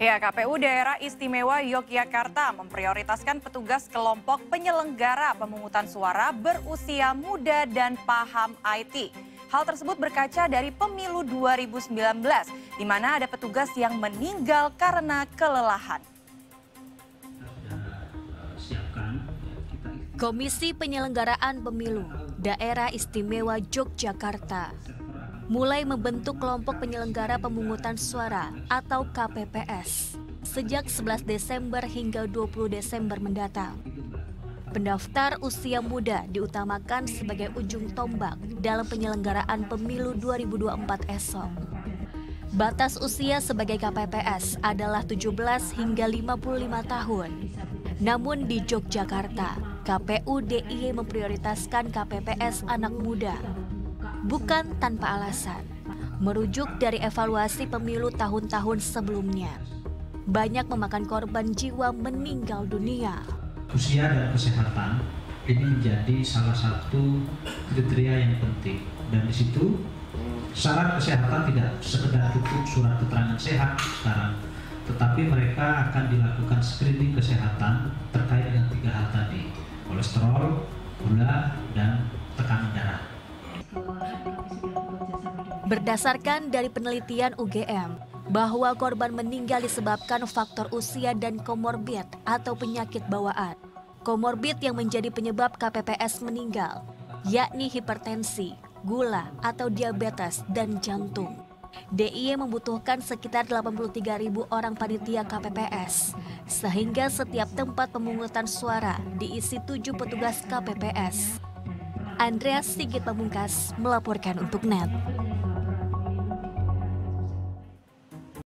Ya, KPU Daerah Istimewa Yogyakarta memprioritaskan petugas kelompok penyelenggara pemungutan suara berusia muda dan paham IT. Hal tersebut berkaca dari pemilu 2019, di mana ada petugas yang meninggal karena kelelahan. Komisi Penyelenggaraan Pemilu Daerah Istimewa Yogyakarta mulai membentuk kelompok penyelenggara pemungutan suara atau KPPS sejak 11 Desember hingga 20 Desember mendatang. Pendaftar usia muda diutamakan sebagai ujung tombak dalam penyelenggaraan pemilu 2024 esok. Batas usia sebagai KPPS adalah 17 hingga 55 tahun. Namun di Yogyakarta, KPU DIY memprioritaskan KPPS anak muda bukan tanpa alasan. Merujuk dari evaluasi pemilu tahun-tahun sebelumnya, banyak memakan korban jiwa meninggal dunia. Usia dan kesehatan ini menjadi salah satu kriteria yang penting dan di situ syarat kesehatan tidak sekedar cukup surat keterangan sehat sekarang tetapi mereka akan dilakukan screening kesehatan terkait dengan tiga hal tadi kolesterol, gula, dan Berdasarkan dari penelitian UGM, bahwa korban meninggal disebabkan faktor usia dan komorbid atau penyakit bawaan. Komorbid yang menjadi penyebab KPPS meninggal, yakni hipertensi, gula atau diabetes, dan jantung. DIY membutuhkan sekitar 83 ribu orang panitia KPPS, sehingga setiap tempat pemungutan suara diisi tujuh petugas KPPS. Andreas Sigit Pamungkas melaporkan untuk NET.